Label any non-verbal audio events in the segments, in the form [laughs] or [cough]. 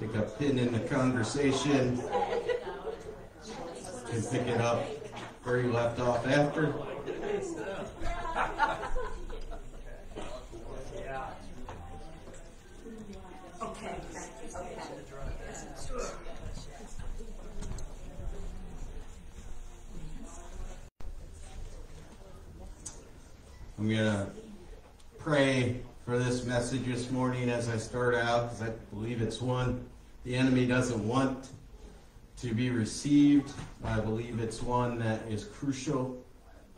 pick a pin in the conversation and pick it up where you left off after. I'm going to pray for this message this morning as I start out because I believe it's one the enemy doesn't want to be received. I believe it's one that is crucial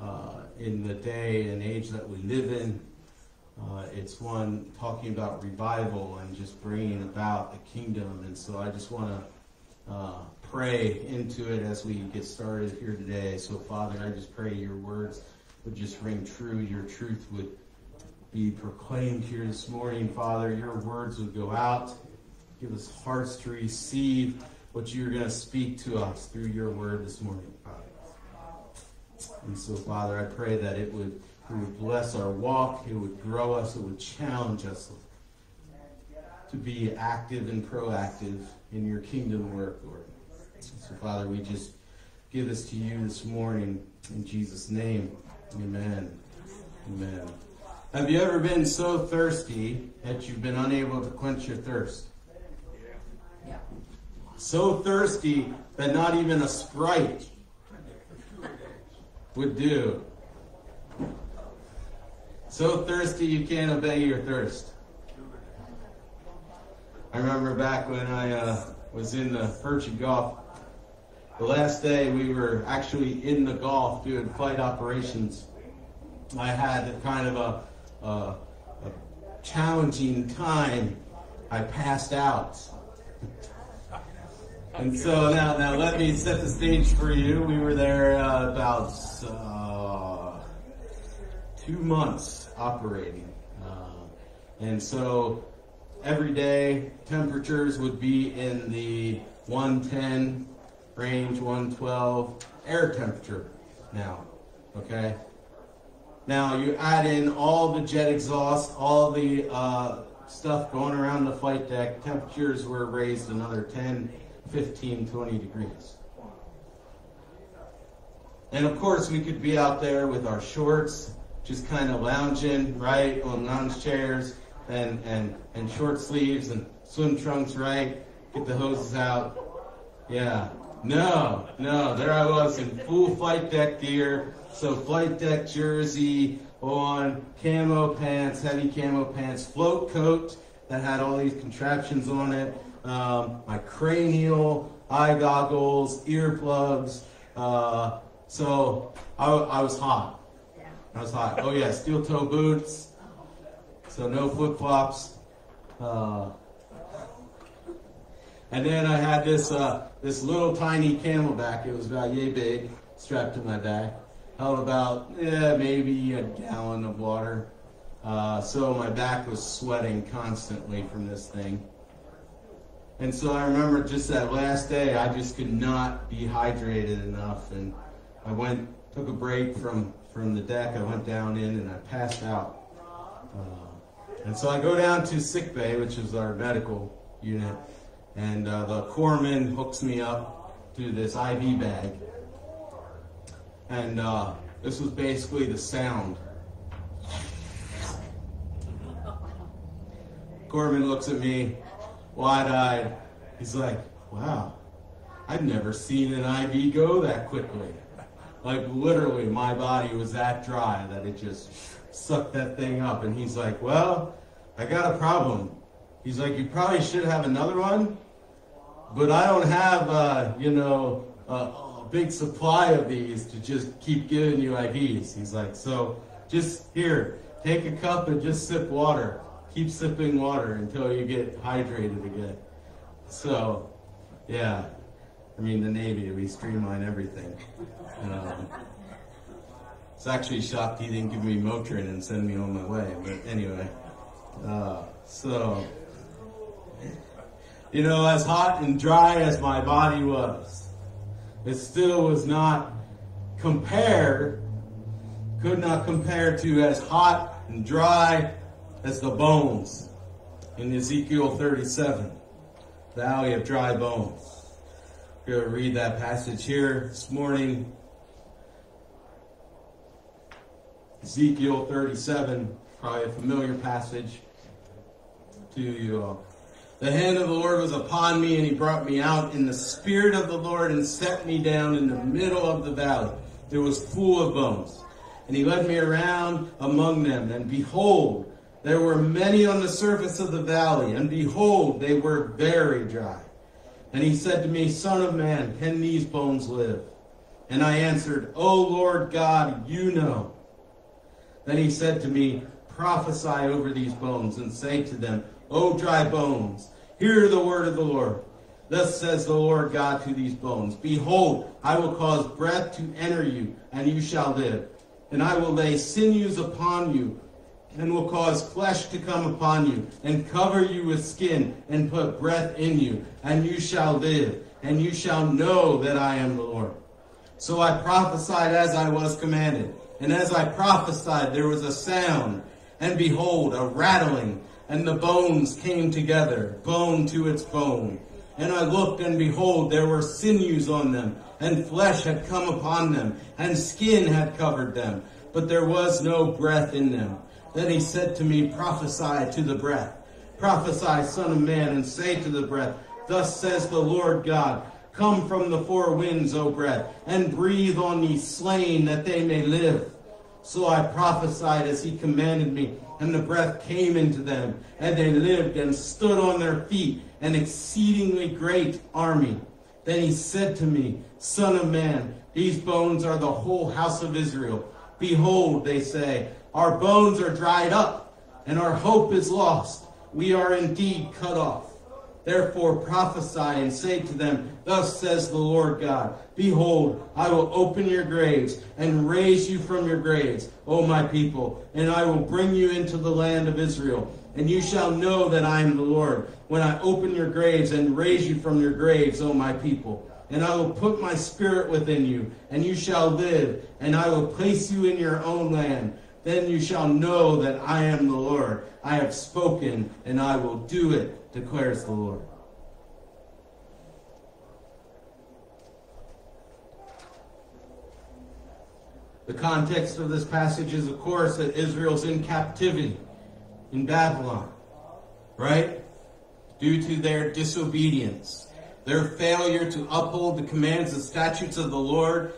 uh, in the day and age that we live in. Uh, it's one talking about revival and just bringing about the kingdom. And so I just want to uh, pray into it as we get started here today. So, Father, I just pray your words would just ring true. Your truth would be proclaimed here this morning, Father. Your words would go out. Give us hearts to receive what you're going to speak to us through your word this morning, Father. And so, Father, I pray that it would, it would bless our walk, it would grow us, it would challenge us to be active and proactive in your kingdom work, Lord. So, Father, we just give this to you this morning in Jesus' name. Amen. Amen. Have you ever been so thirsty that you've been unable to quench your thirst? So thirsty that not even a sprite would do. So thirsty you can't obey your thirst. I remember back when I uh, was in the Persian Gulf the last day we were actually in the Gulf doing flight operations. I had kind of a, a, a challenging time. I passed out. [laughs] And so now, now let me set the stage for you. We were there uh, about uh, two months operating. Uh, and so every day temperatures would be in the 110 range 112 air temperature now. Okay? Now you add in all the jet exhaust, all the uh, stuff going around the flight deck, temperatures were raised another 10, 15, 20 degrees. And of course, we could be out there with our shorts, just kind of lounging, right, on lounge chairs and, and, and short sleeves and swim trunks, right? Get the hoses out. Yeah. No, no, there I was in full flight deck gear. So flight deck jersey on, camo pants, heavy camo pants, float coat that had all these contraptions on it, um, my cranial, eye goggles, earplugs. Uh, so I, I was hot. I was hot. Oh yeah, steel toe boots. So no flip flops. Uh, and then I had this uh, this little tiny CamelBak. It was about yay big, strapped to my back. Held about yeah, maybe a gallon of water. Uh, so my back was sweating constantly from this thing. And so I remember just that last day, I just could not be hydrated enough. And I went, took a break from, from the deck. I went down in and I passed out. Uh, and so I go down to sick bay, which is our medical unit. And uh, the corpsman hooks me up to this IV bag. And uh, this was basically the sound. Corpsman looks at me, wide-eyed. He's like, wow, I've never seen an IV go that quickly. Like literally, my body was that dry that it just sucked that thing up. And he's like, well, I got a problem. He's like, you probably should have another one, but I don't have, uh, you know, a big supply of these to just keep giving you IVs. He's like, so just here, take a cup and just sip water. Keep sipping water until you get hydrated again. So, yeah, I mean, the Navy, we streamline everything. Um, it's actually shocked he didn't give me Motrin and send me on my way. But anyway, uh, so you know, as hot and dry as my body was, it still was not compared, could not compare to as hot and dry as the bones in Ezekiel 37. valley of dry bones. We're going to read that passage here this morning. Ezekiel 37, probably a familiar passage to you all. The hand of the Lord was upon me, and he brought me out in the spirit of the Lord and set me down in the middle of the valley. It was full of bones. And he led me around among them, and behold, there were many on the surface of the valley, and behold, they were very dry. And he said to me, Son of man, can these bones live? And I answered, O Lord God, you know. Then he said to me, Prophesy over these bones, and say to them, O dry bones, hear the word of the Lord. Thus says the Lord God to these bones Behold, I will cause breath to enter you, and you shall live. And I will lay sinews upon you, and will cause flesh to come upon you, and cover you with skin, and put breath in you, and you shall live, and you shall know that I am the Lord. So I prophesied as I was commanded. And as I prophesied, there was a sound, and behold, a rattling, and the bones came together, bone to its bone. And I looked, and behold, there were sinews on them, and flesh had come upon them, and skin had covered them, but there was no breath in them. Then he said to me, Prophesy to the breath. Prophesy, Son of Man, and say to the breath, Thus says the Lord God, Come from the four winds, O breath, and breathe on these slain that they may live. So I prophesied as he commanded me, and the breath came into them, and they lived and stood on their feet, an exceedingly great army. Then he said to me, Son of man, these bones are the whole house of Israel. Behold, they say, our bones are dried up, and our hope is lost. We are indeed cut off. Therefore prophesy and say to them, Thus says the Lord God, Behold, I will open your graves and raise you from your graves, O my people, and I will bring you into the land of Israel. And you shall know that I am the Lord, when I open your graves and raise you from your graves, O my people. And I will put my spirit within you, and you shall live, and I will place you in your own land. Then you shall know that I am the Lord. I have spoken, and I will do it, declares the Lord. The context of this passage is, of course, that Israel's in captivity in Babylon, right? Due to their disobedience, their failure to uphold the commands and statutes of the Lord,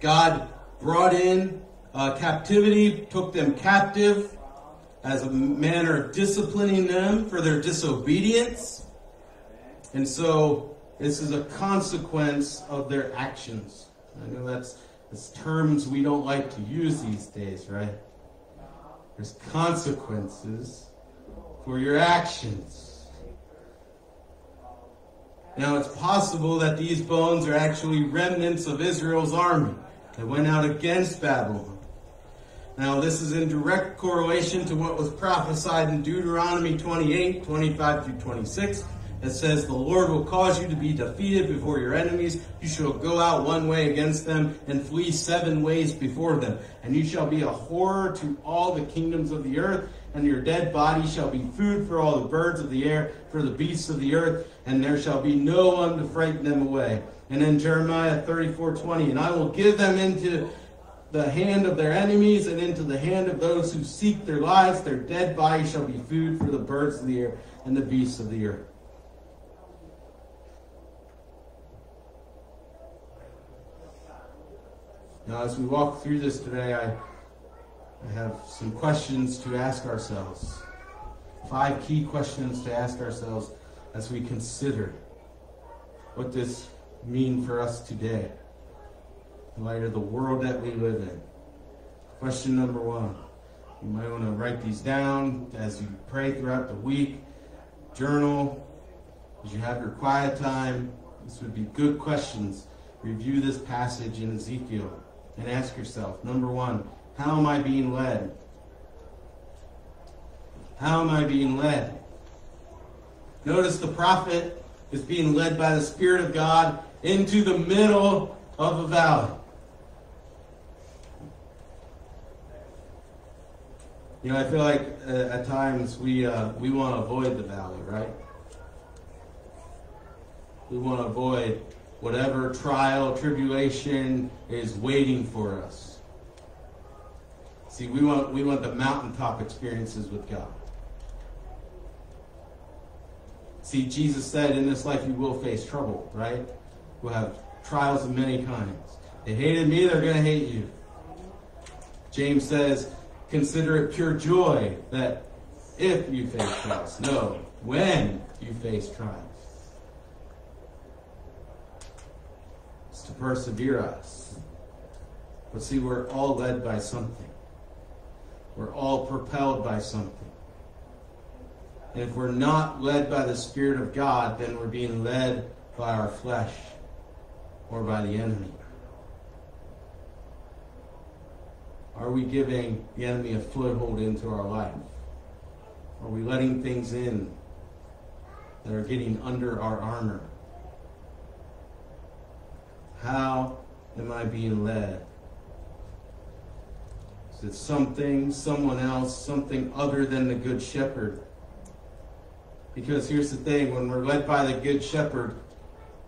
God brought in uh, captivity, took them captive as a manner of disciplining them for their disobedience. And so this is a consequence of their actions. I know that's, that's terms we don't like to use these days, right? There's consequences for your actions. Now it's possible that these bones are actually remnants of Israel's army that went out against Babylon. Now, this is in direct correlation to what was prophesied in Deuteronomy 28 25 through 26. It says, The Lord will cause you to be defeated before your enemies. You shall go out one way against them and flee seven ways before them. And you shall be a horror to all the kingdoms of the earth. And your dead body shall be food for all the birds of the air, for the beasts of the earth. And there shall be no one to frighten them away. And then Jeremiah 34 20, And I will give them into the hand of their enemies and into the hand of those who seek their lives. Their dead bodies shall be food for the birds of the air and the beasts of the earth. Now, as we walk through this today, I, I have some questions to ask ourselves. Five key questions to ask ourselves as we consider what this mean for us today in light of the world that we live in. Question number one. You might want to write these down as you pray throughout the week, journal, as you have your quiet time. This would be good questions. Review this passage in Ezekiel and ask yourself number one, how am I being led? How am I being led? Notice the prophet is being led by the Spirit of God into the middle of a valley. You know, I feel like uh, at times we uh, we want to avoid the valley, right? We want to avoid whatever trial, tribulation is waiting for us. See, we want, we want the mountaintop experiences with God. See, Jesus said, in this life you will face trouble, right? We'll have trials of many kinds. They hated me, they're going to hate you. James says, consider it pure joy that if you face trials, no, when you face trials. It's to persevere us. But see, we're all led by something. We're all propelled by something. And if we're not led by the Spirit of God, then we're being led by our flesh or by the enemy. Are we giving the enemy a foothold into our life? Are we letting things in that are getting under our armor? How am I being led? Is it something, someone else, something other than the Good Shepherd? Because here's the thing when we're led by the Good Shepherd,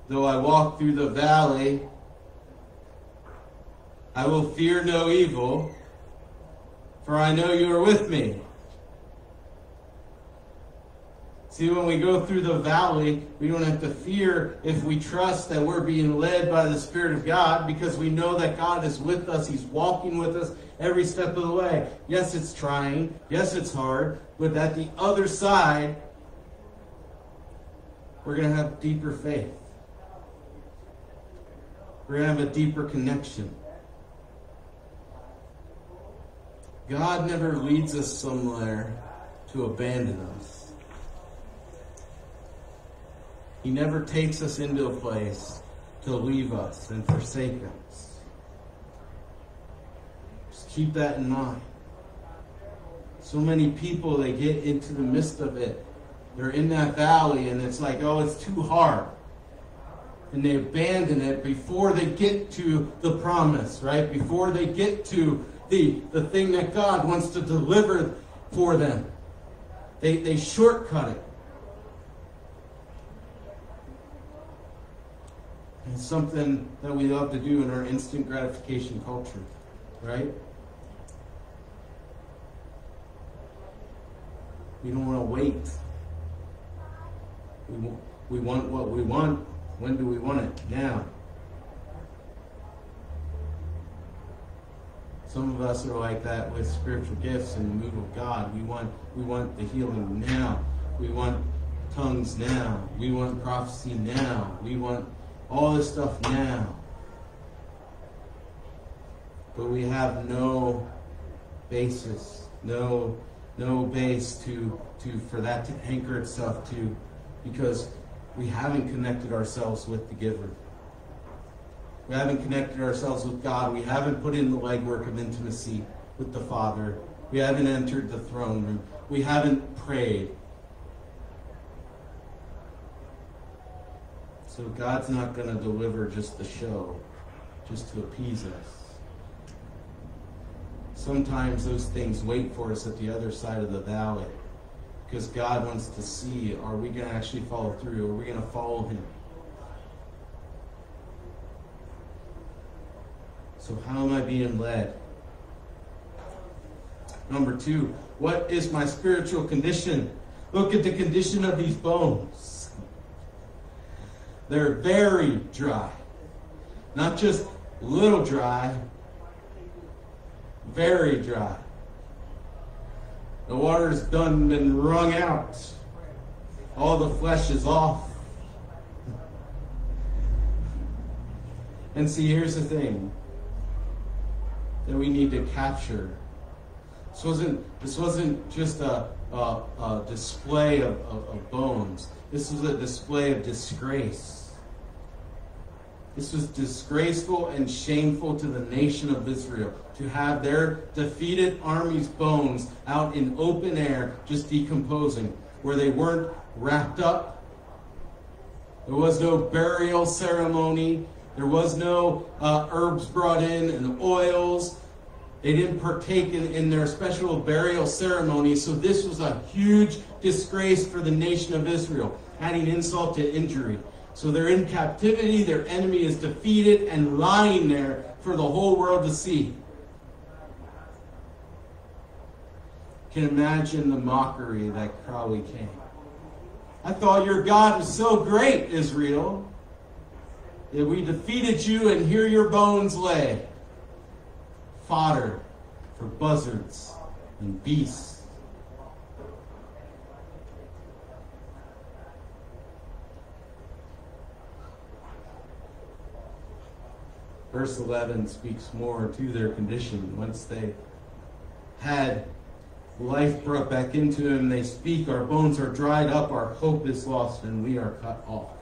though I walk through the valley, I will fear no evil, for I know you are with me. See, when we go through the valley, we don't have to fear if we trust that we're being led by the Spirit of God because we know that God is with us. He's walking with us every step of the way. Yes, it's trying. Yes, it's hard. But at the other side, we're going to have deeper faith. We're going to have a deeper connection. God never leads us somewhere to abandon us. He never takes us into a place to leave us and forsake us. Just keep that in mind. So many people, they get into the midst of it. They're in that valley and it's like, oh, it's too hard. And they abandon it before they get to the promise, right? Before they get to the, the thing that God wants to deliver for them. They, they shortcut it. It's something that we love to do in our instant gratification culture, right? We don't want to wait. We, we want what we want. When do we want it? Now. Some of us are like that with spiritual gifts and the move of God. We want we want the healing now. We want tongues now. We want prophecy now. We want all this stuff now. But we have no basis, no no base to to for that to anchor itself to because we haven't connected ourselves with the giver. We haven't connected ourselves with God. We haven't put in the legwork of intimacy with the Father. We haven't entered the throne room. We haven't prayed. So God's not going to deliver just the show, just to appease us. Sometimes those things wait for us at the other side of the valley because God wants to see are we going to actually follow through? Are we going to follow Him? So, how am I being led? Number two, what is my spiritual condition? Look at the condition of these bones. They're very dry. Not just little dry, very dry. The water's done been wrung out. All the flesh is off. And see, here's the thing that we need to capture. This wasn't, this wasn't just a, a, a display of, of, of bones. This was a display of disgrace. This was disgraceful and shameful to the nation of Israel to have their defeated army's bones out in open air just decomposing, where they weren't wrapped up. There was no burial ceremony. There was no uh, herbs brought in and oils. They didn't partake in, in their special burial ceremony. So this was a huge disgrace for the nation of Israel, adding insult to injury. So they're in captivity, their enemy is defeated and lying there for the whole world to see. Can imagine the mockery that probably came. I thought your God was so great, Israel, that we defeated you and here your bones lay. Fodder for buzzards and beasts. Verse 11 speaks more to their condition. Once they had life brought back into them, they speak, Our bones are dried up, our hope is lost, and we are cut off.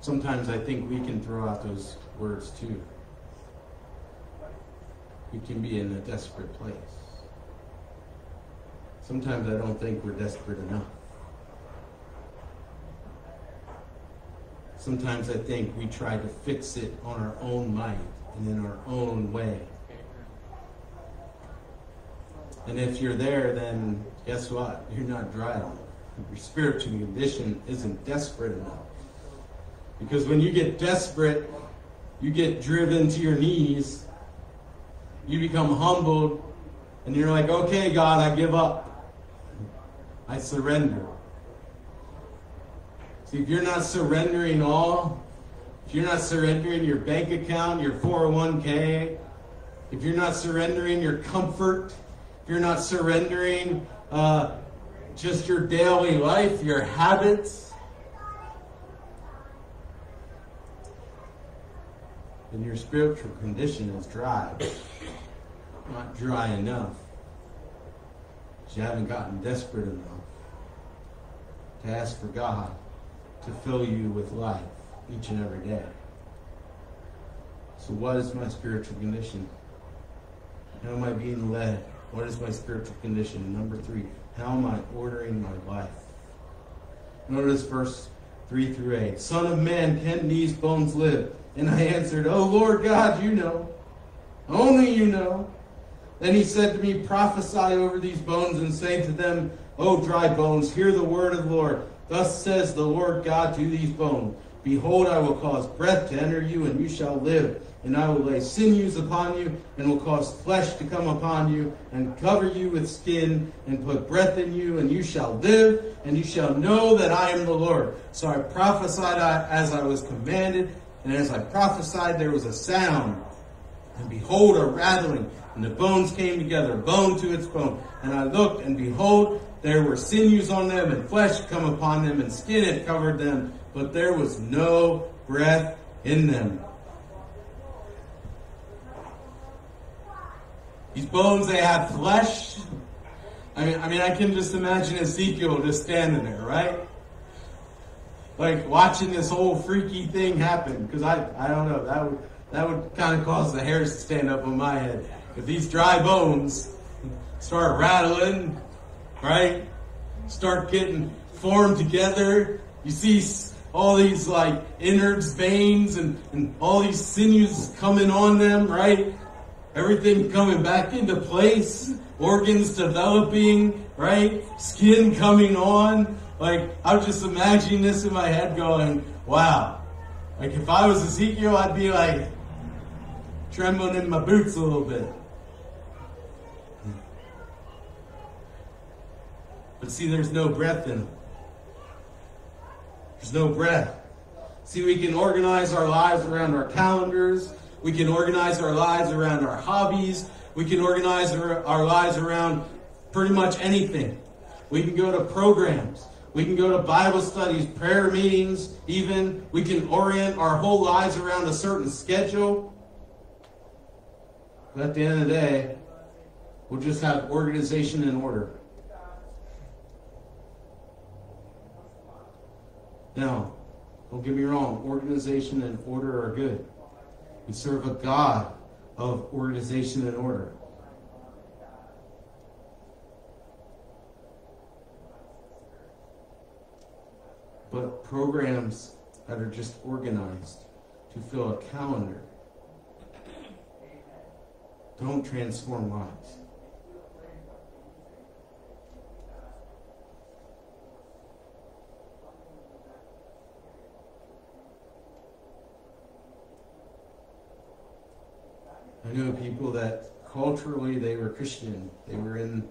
Sometimes I think we can throw out those words too. We can be in a desperate place. Sometimes I don't think we're desperate enough. Sometimes I think we try to fix it on our own might and in our own way. And if you're there, then guess what? You're not dry enough. Your spiritual condition isn't desperate enough. Because when you get desperate, you get driven to your knees, you become humbled, and you're like, okay, God, I give up. I surrender. See, if you're not surrendering all, if you're not surrendering your bank account, your 401k, if you're not surrendering your comfort, if you're not surrendering uh, just your daily life, your habits, then your spiritual condition is dry. Not dry enough. You haven't gotten desperate enough to ask for God to fill you with life each and every day. So, what is my spiritual condition? How am I being led? What is my spiritual condition? Number three, how am I ordering my life? Notice verse 3 through 8. Son of man, can these bones live? And I answered, Oh Lord God, you know. Only you know. Then he said to me, Prophesy over these bones and say to them, O dry bones, hear the word of the Lord. Thus says the Lord God to these bones Behold, I will cause breath to enter you, and you shall live. And I will lay sinews upon you, and will cause flesh to come upon you, and cover you with skin, and put breath in you, and you shall live, and you shall know that I am the Lord. So I prophesied as I was commanded, and as I prophesied, there was a sound. And behold, a rattling, and the bones came together, bone to its bone. And I looked, and behold, there were sinews on them, and flesh come upon them, and skin had covered them, but there was no breath in them. These bones, they have flesh. I mean, I mean, I can just imagine Ezekiel just standing there, right? Like watching this whole freaky thing happen. Because I, I don't know, that would, that would kind of cause the hairs to stand up on my head. If these dry bones start rattling, right? Start getting formed together. You see all these like innards, veins, and, and all these sinews coming on them, right? Everything coming back into place, organs developing, right? Skin coming on. Like, I'm just imagining this in my head going, wow. Like, if I was Ezekiel, I'd be like trembling in my boots a little bit. But see, there's no breath in them. There's no breath. See, we can organize our lives around our calendars. We can organize our lives around our hobbies. We can organize our, our lives around pretty much anything. We can go to programs. We can go to Bible studies, prayer meetings, even. We can orient our whole lives around a certain schedule. But at the end of the day, we'll just have organization and order. Now, don't get me wrong, organization and order are good. We serve a God of organization and order. but programs that are just organized to fill a calendar don't transform lives. I know people that culturally they were Christian. They were in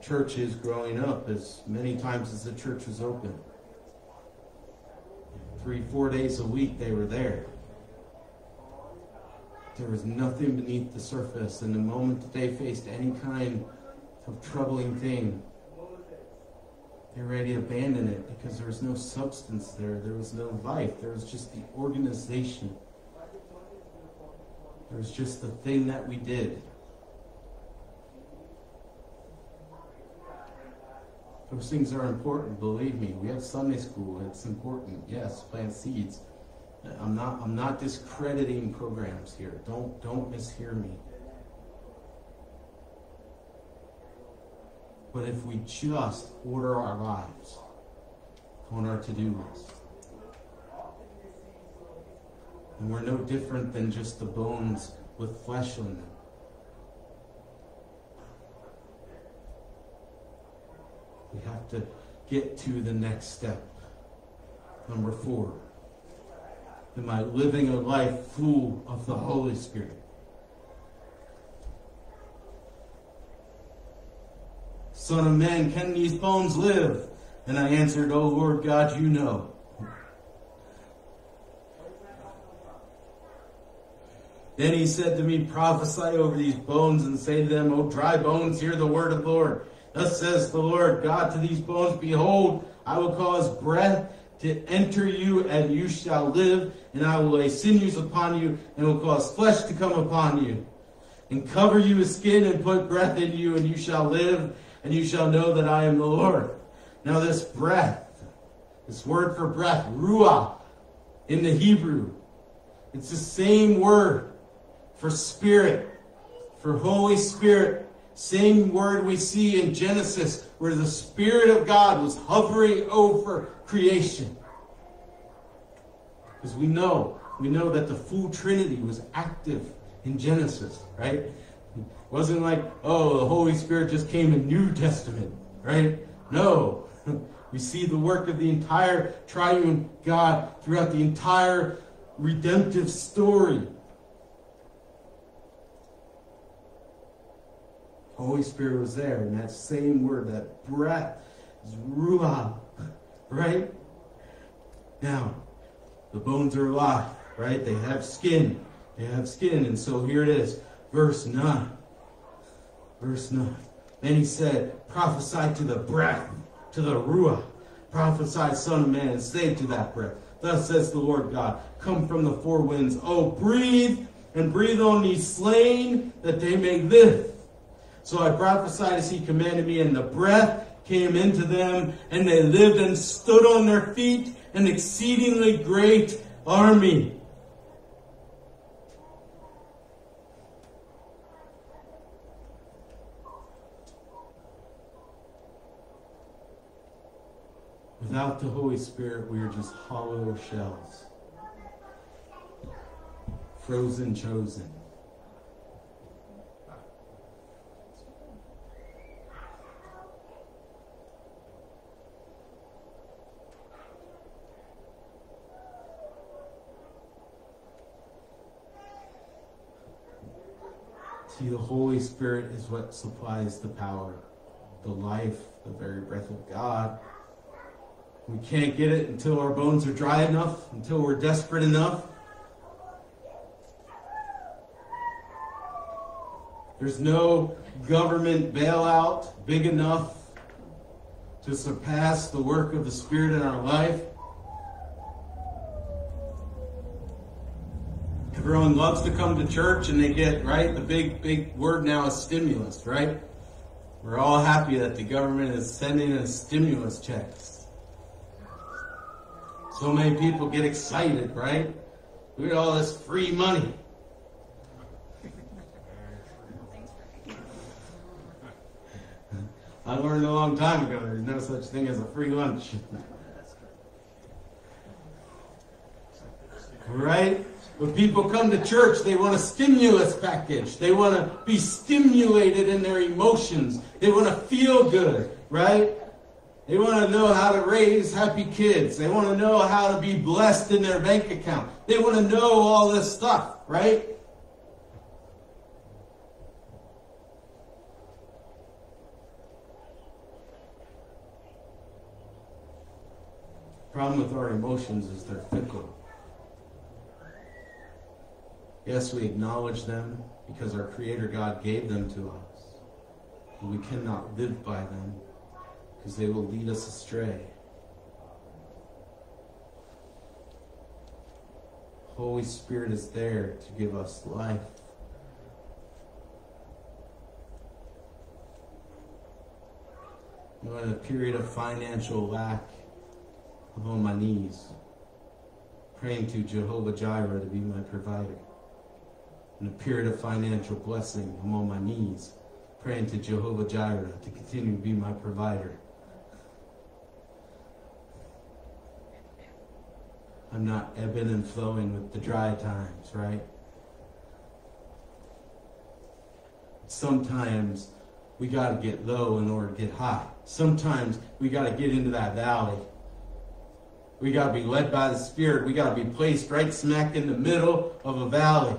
churches growing up as many times as the church was open. Three, four days a week they were there. There was nothing beneath the surface, and the moment that they faced any kind of troubling thing, they were ready to abandon it because there was no substance there. There was no life. There was just the organization. There was just the thing that we did. Those things are important, believe me. We have Sunday school, it's important. Yes, plant seeds. I'm not I'm not discrediting programs here. Don't don't mishear me. But if we just order our lives on our to-do list, and we're no different than just the bones with flesh on them. We have to get to the next step. Number four. Am I living a life full of the Holy Spirit? Son of man, can these bones live? And I answered, Oh Lord God, you know. Then he said to me, Prophesy over these bones and say to them, O dry bones, hear the word of the Lord. Thus says the Lord God to these bones, Behold, I will cause breath to enter you, and you shall live, and I will lay sinews upon you, and will cause flesh to come upon you, and cover you with skin, and put breath in you, and you shall live, and you shall know that I am the Lord. Now, this breath, this word for breath, ruah, in the Hebrew, it's the same word for spirit, for Holy Spirit. Same word we see in Genesis, where the Spirit of God was hovering over creation. Because we know, we know that the full Trinity was active in Genesis, right? It wasn't like, oh, the Holy Spirit just came in New Testament, right? No. [laughs] We see the work of the entire triune God throughout the entire redemptive story. Holy Spirit was there, and that same word, that breath, is ruah, right? Now, the bones are alive, right? They have skin. They have skin. And so here it is, verse 9. Verse 9. Then he said, Prophesy to the breath, to the ruah. Prophesy, Son of Man, and say to that breath, Thus says the Lord God, Come from the four winds. Oh, breathe and breathe on these slain that they may live. So I prophesied as he commanded me, and the breath came into them, and they lived and stood on their feet, an exceedingly great army. Without the Holy Spirit, we are just hollow shells. Frozen chosen. See, the Holy Spirit is what supplies the power, the life, the very breath of God. We can't get it until our bones are dry enough, until we're desperate enough. There's no government bailout big enough to surpass the work of the Spirit in our life. Everyone loves to come to church and they get, right? The big, big word now is stimulus, right? We're all happy that the government is sending us stimulus checks. So many people get excited, right? We get all this free money. I learned a long time ago there's no such thing as a free lunch. [laughs] right? When people come to church, they want a stimulus package. They want to be stimulated in their emotions. They want to feel good, right? They want to know how to raise happy kids. They want to know how to be blessed in their bank account. They want to know all this stuff, right? problem with our emotions is they're fickle. Yes, we acknowledge them because our Creator God gave them to us. But we cannot live by them because they will lead us astray. Holy Spirit is there to give us life. Know, in a period of financial lack, I'm on my knees, praying to Jehovah Jireh to be my provider. In a period of financial blessing, I'm on my knees, praying to Jehovah Jireh to continue to be my provider. I'm not ebbing and flowing with the dry times, right? Sometimes we got to get low in order to get high. Sometimes we got to get into that valley. We got to be led by the Spirit. We got to be placed right smack in the middle of a valley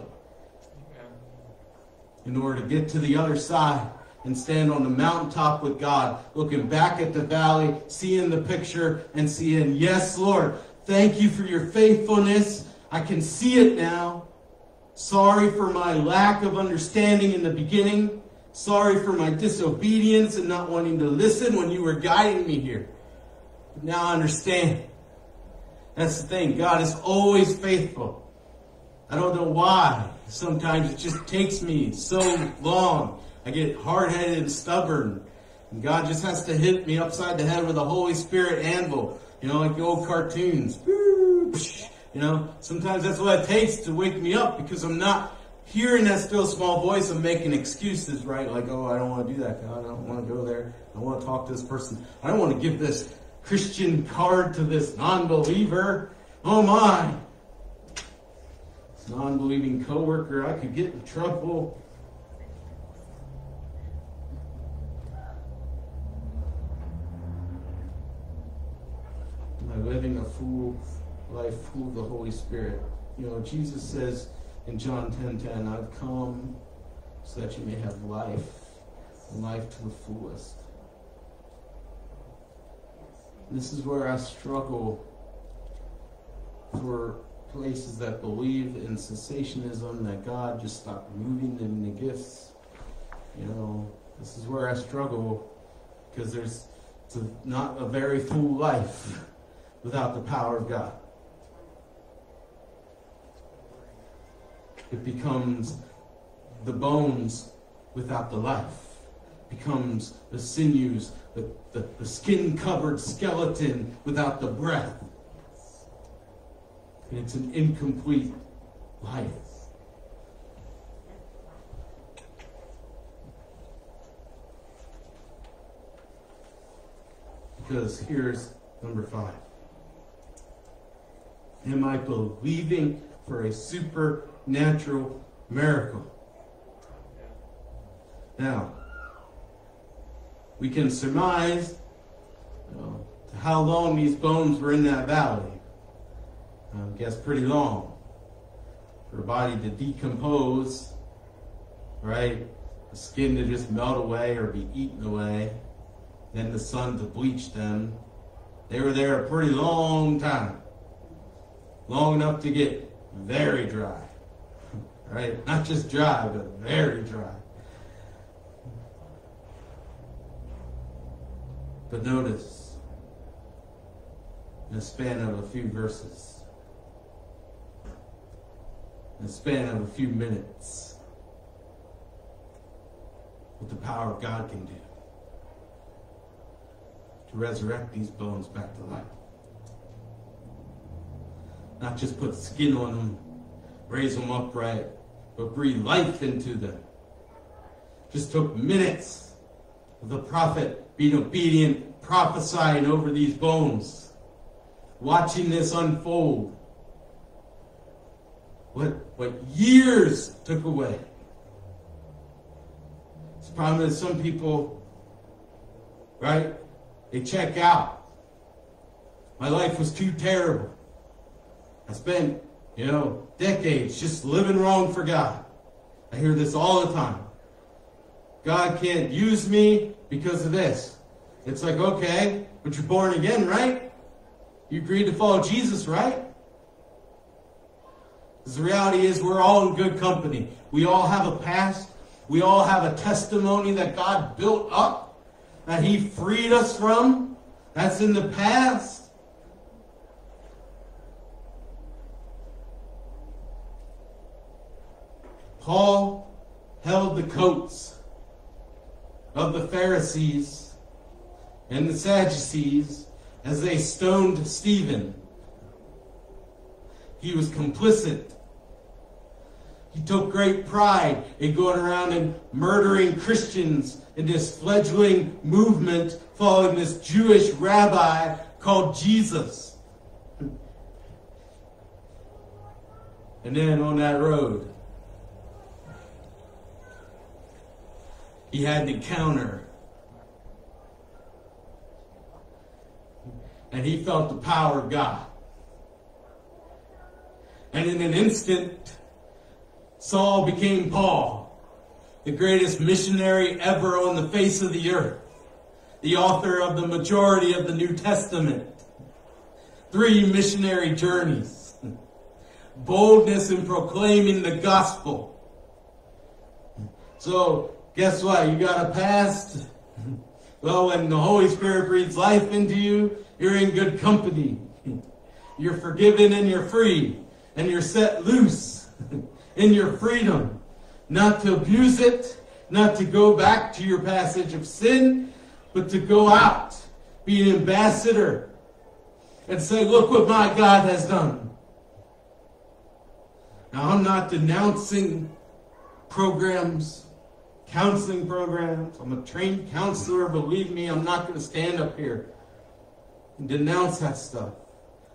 in order to get to the other side and stand on the mountaintop with God, looking back at the valley, seeing the picture, and seeing, yes, Lord, thank you for your faithfulness. I can see it now. Sorry for my lack of understanding in the beginning. Sorry for my disobedience and not wanting to listen when you were guiding me here. But now I understand. That's the thing. God is always faithful. I don't know why. Sometimes it just takes me so long. I get hard headed and stubborn. And God just has to hit me upside the head with a Holy Spirit anvil. You know, like the old cartoons. You know, sometimes that's what it takes to wake me up because I'm not hearing that still small voice I'm making excuses, right? Like, oh, I don't want to do that. God, I don't want to go there. I don't want to talk to this person. I don't want to give this Christian card to this non-believer. Oh my. This non-believing coworker, I could get in trouble. Am I living a full life full of the Holy Spirit? You know, Jesus says in John 10:10, 10, 10, I've come so that you may have life, life to the fullest. This is where I struggle for places that believe in cessationism, that God just stopped moving them the gifts. You know, this is where I struggle because there's a, not a very full life [laughs] without the power of God. It becomes the bones without the life. Becomes the sinews, the, the, the skin covered skeleton without the breath. And it's an incomplete life. Because here's number five. Am I believing for a supernatural miracle? Now, we can surmise you know, how long these bones were in that valley. I guess pretty long. For a body to decompose, right? The skin to just melt away or be eaten away, then the sun to bleach them. They were there a pretty long time. Long enough to get very dry. [laughs] Right? Not just dry, but very dry. But notice, in a span of a few verses, in a span of a few minutes, what the power of God can do to resurrect these bones back to life. Not just put skin on them, raise them upright, but breathe life into them. Just took minutes of the prophet being obedient, prophesying over these bones, watching this unfold. What, what years took away. It's the problem is some people, right? They check out. My life was too terrible. I spent, you know, decades just living wrong for God. I hear this all the time. God can't use me because of this. It's like, okay, but you're born again, right? You agreed to follow Jesus, right? Because the reality is we're all in good company. We all have a past. We all have a testimony that God built up, that He freed us from. That's in the past. Paul held the coats of the Pharisees and the Sadducees as they stoned Stephen. He was complicit. He took great pride in going around and murdering Christians in this fledgling movement following this Jewish rabbi called Jesus. And then on that road, he had an encounter. And he felt the power of God. And in an instant, Saul became Paul, the greatest missionary ever on the face of the earth, the author of the majority of the New Testament, three missionary journeys, boldness in proclaiming the gospel. So, guess what? You got a past. Well, when the Holy Spirit breathes life into you, you're in good company. You're forgiven and you're free. And you're set loose [laughs] in your freedom. Not to abuse it, not to go back to your passage of sin, but to go out, be an ambassador, and say, look what my God has done. Now, I'm not denouncing programs, counseling programs. I'm a trained counselor. Believe me, I'm not going to stand up here and denounce that stuff.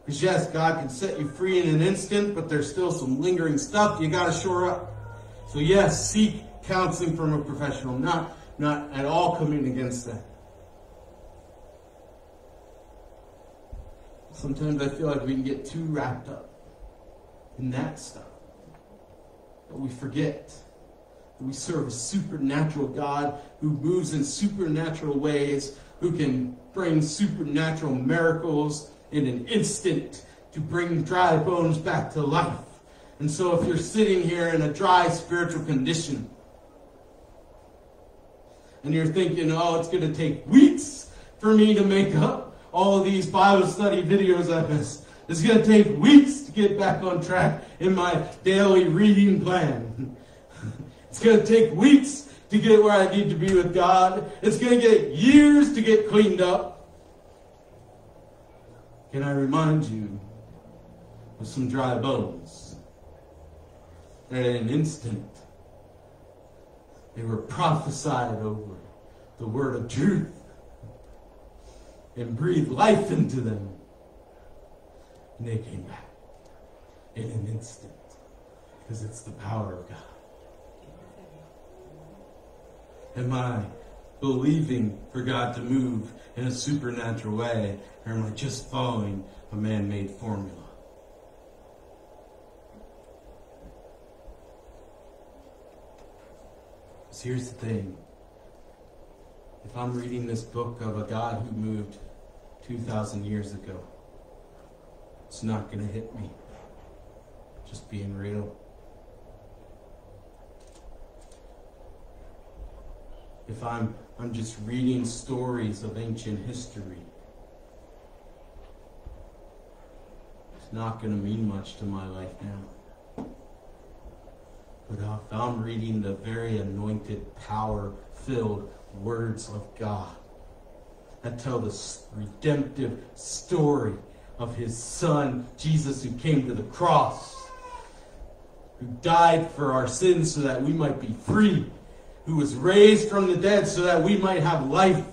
Because yes, God can set you free in an instant, but there's still some lingering stuff you got to shore up. So yes, seek counseling from a professional. Not, not at all coming against that. Sometimes I feel like we can get too wrapped up in that stuff. But we forget that we serve a supernatural God who moves in supernatural ways, who can bring supernatural miracles in an instant to bring dry bones back to life. And so if you're sitting here in a dry spiritual condition, and you're thinking, oh, it's going to take weeks for me to make up all of these Bible study videos I missed. It's going to take weeks to get back on track in my daily reading plan. [laughs] it's going to take weeks to get where I need to be with God. It's going to get years to get cleaned up. Can I remind you of some dry bones? That in an instant, they were prophesied over the word of truth and breathed life into them. And they came back in an instant because it's the power of God. Am I believing for God to move in a supernatural way? Or am I just following a man made formula? Here's the thing if I'm reading this book of a God who moved 2,000 years ago, it's not going to hit me. Just being real. If I'm I'm just reading stories of ancient history, it's not going to mean much to my life now. But if I'm reading the very anointed, power filled words of God that tell the redemptive story of his son, Jesus, who came to the cross, who died for our sins so that we might be free, who was raised from the dead so that we might have life.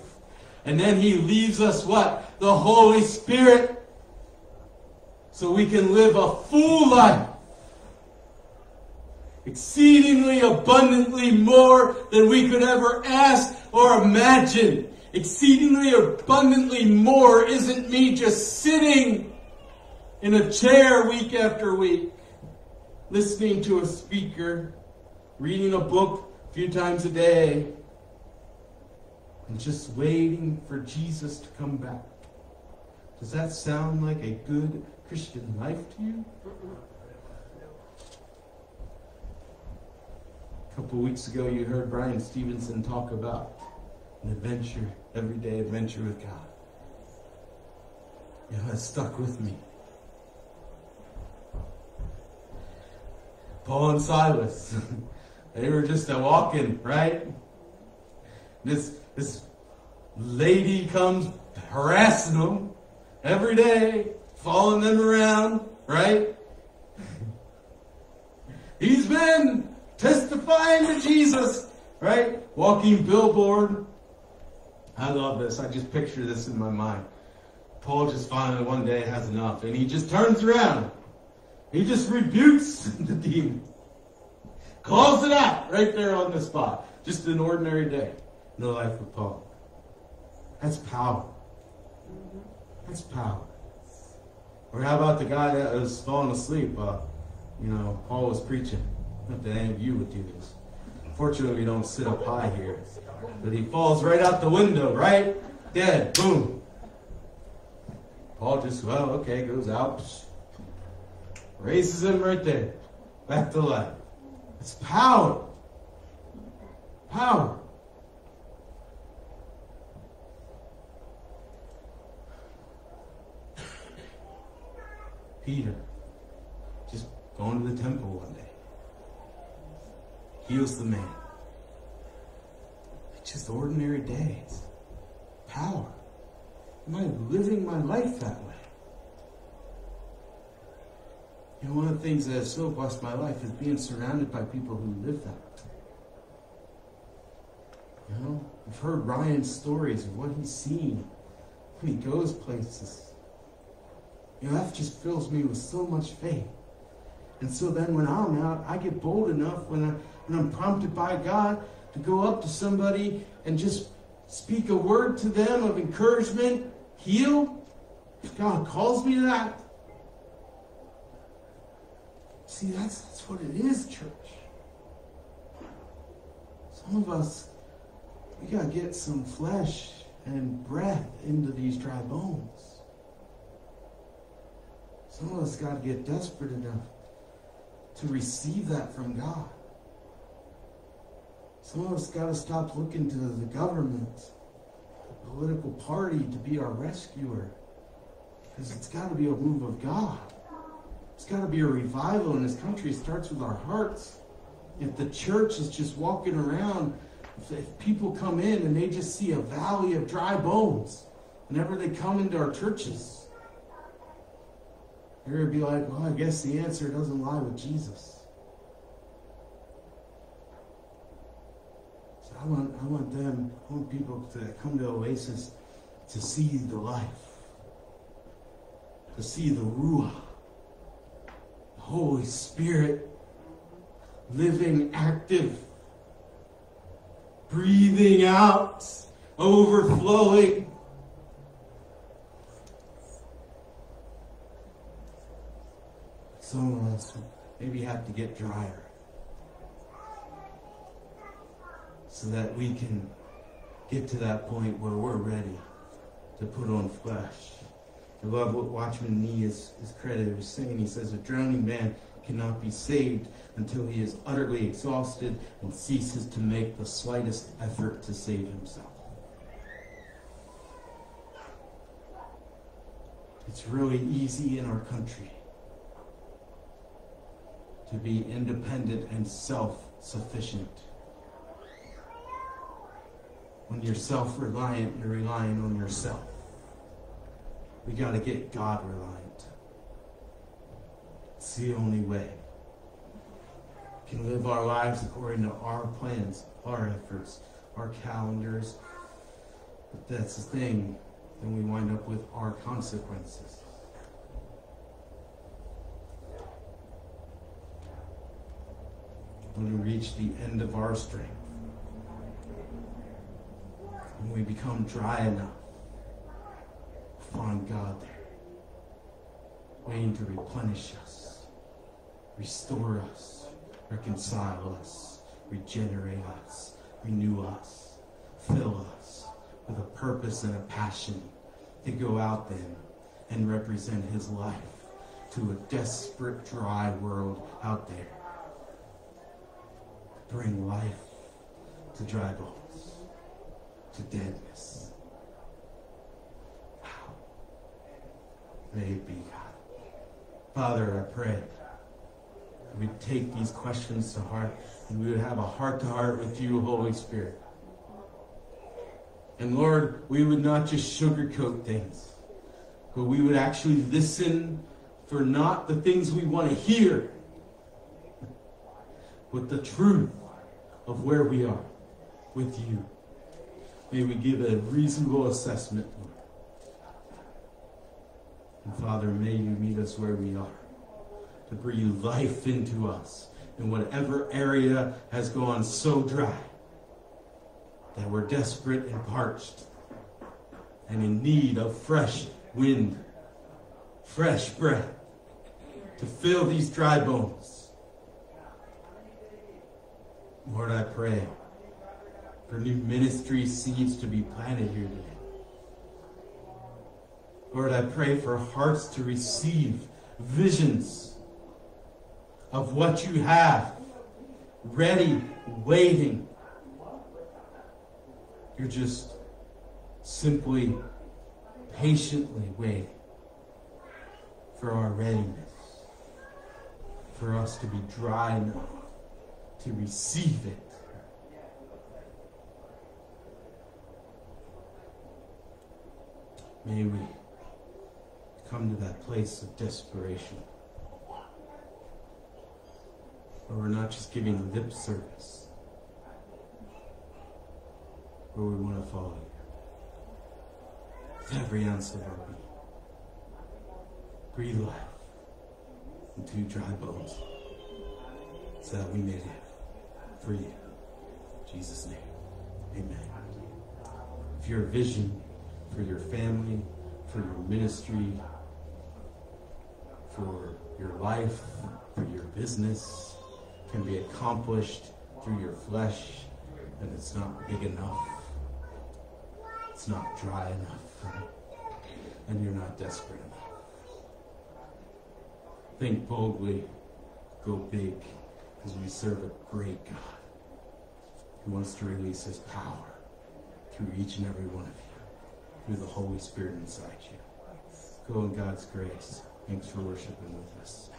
And then he leaves us what? The Holy Spirit. So we can live a full life. Exceedingly abundantly more than we could ever ask or imagine. Exceedingly abundantly more isn't me just sitting in a chair week after week, listening to a speaker, reading a book a few times a day, and just waiting for Jesus to come back Does that sound like a good Christian life to you? A couple weeks ago, you heard Brian Stevenson talk about an adventure, everyday adventure with God. You know, it stuck with me. Paul and Silas, [laughs] they were just a walking, right? This this lady comes harassing them every day, following them around, right? He's been testifying to Jesus, right? Walking billboard. I love this. I just picture this in my mind. Paul just finally one day has enough and he just turns around. He just rebukes [laughs] the demon. Calls it out right there on the spot. Just an ordinary day in the life of Paul. That's power. That's power. Or how about the guy that was falling asleep? Uh, you know, Paul was preaching. Not that any of you would do this. Fortunately, we don't sit up high here. But he falls right out the window, right? Dead. Boom. Paul just, well, okay, goes out, raises him right there, back to life. It's power. Power. Peter, just going to the temple one day, heals the man. It's just ordinary days. Power. Am I living my life that way? Know, one of the things that has so blessed my life is being surrounded by people who live that. You know, I've heard Ryan's stories of what he's seen when he goes places. You know, that just fills me with so much faith. And so then when I'm out, I get bold enough when, I, when I'm prompted by God to go up to somebody and just speak a word to them of encouragement, heal. God calls me to that. See, that's, that's what it is, church. Some of us, we got to get some flesh and breath into these dry bones. Some of us got to get desperate enough to receive that from God. Some of us got to stop looking to the government, the political party to be our rescuer. Because it's got to be a move of God. It's got to be a revival in this country. It starts with our hearts. If the church is just walking around, if, if people come in and they just see a valley of dry bones whenever they come into our churches, they're going to be like, well, I guess the answer doesn't lie with Jesus. So I want, I want them, I want people to come to Oasis to see the life, to see the Ruah, Holy Spirit, living, active, breathing out, overflowing. Us maybe have to get drier so that we can get to that point where we're ready to put on flesh. I love what Watchman Nee is, is credited with saying. He says, A drowning man cannot be saved until he is utterly exhausted and ceases to make the slightest effort to save himself. It's really easy in our country to be independent and self sufficient. When you're self reliant, you're relying on yourself. We got to get God reliant. It's the only way. We can live our lives according to our plans, our efforts, our calendars. But that's the thing. Then we wind up with our consequences. When we reach the end of our strength, when we become dry enough, find God there, waiting to replenish us, restore us, reconcile us, regenerate us, renew us, fill us with a purpose and a passion to go out then and represent his life to a desperate, dry world out there. Bring life to dry bones, to deadness. May it be God. Father, I pray we take these questions to heart and we would have a heart to heart with you, Holy Spirit. And Lord, we would not just sugarcoat things, but we would actually listen for not the things we want to hear, but the truth of where we are with you. May we give a reasonable assessment, Lord. And Father, may you meet us where we are to breathe life into us in whatever area has gone so dry that we're desperate and parched and in need of fresh wind, fresh breath to fill these dry bones. Lord, I pray for new ministry seeds to be planted here today. Lord, I pray for hearts to receive visions of what you have ready, waiting. You're just simply patiently waiting for our readiness, for us to be dry enough to receive it. May we come to that place of desperation where we're not just giving lip service, where we want to follow you with every ounce of our being. Breathe life into dry bones so that we may live for you. In Jesus' name, amen. If your vision for your family, for your ministry, for your life, for your business can be accomplished through your flesh, and it's not big enough. It's not dry enough. And you're not desperate enough. Think boldly, go big, because we serve a great God who wants to release his power through each and every one of you, through the Holy Spirit inside you. Go in God's grace. Thanks for worshiping with us.